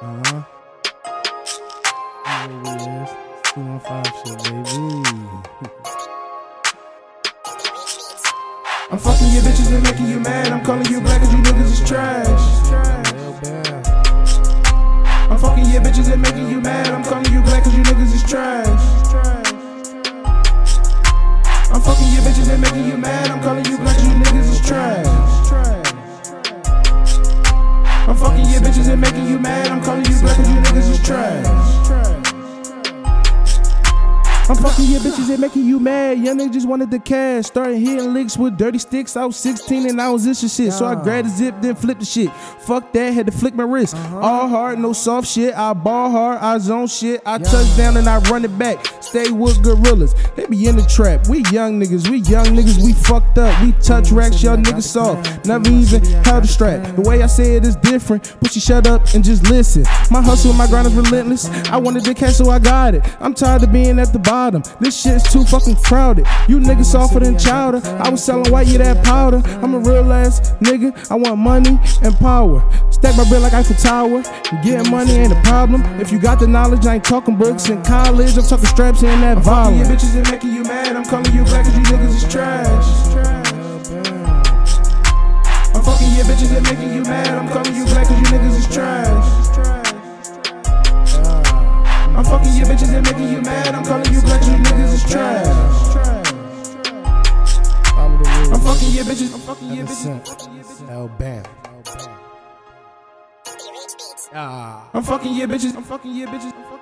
Uh huh. You know what it is. 215 shit, baby. I'm fucking your bitches and making you mad. I'm calling you black cause you niggas is trash. I'm fucking your bitches and making you mad. I'm calling you black cause you niggas is trash. I'm fucking your bitches and making you mad. I'm calling you black I'm fucking your bitches and making you mad. I'm calling you black cause you niggas is trash. I'm fucking your bitches and making you mad. Young niggas just wanted the cash. Started hitting licks with dirty sticks. I was 16 and I was this shit. So I grabbed the zip, then flipped the shit. Fuck that, had to flick my wrist. Uh-huh. All hard, no soft shit. I ball hard, I zone shit. I touch down and I run it back. Stay with gorillas. They be in the trap. We young niggas, we young niggas, we fucked up. We touch racks, y'all niggas soft. Never even held a strap. The way I say it is different. But you shut up and just listen. My hustle, my grind is relentless. I wanted the cash, so I got it. I'm tired of being at the bottom. This shit's too fucking crowded. You niggas softer than chowder. I was selling white, you that powder. I'm a real ass nigga. I want money and power. Stack my bread like Eiffel Tower. Getting money ain't a problem. If you got the knowledge, I ain't talking books in college. I'm talking straps and that I'm fucking your bitches and making you mad. I'm calling you black cause you niggas is trash. I'm fucking your bitches and making you mad. I'm calling you black cause you niggas is trash. Fucking your bitches. I'm fucking your Ever bitches. since Alabama. Ah. I'm fucking your bitches. I'm fucking your bitches. I'm fucking your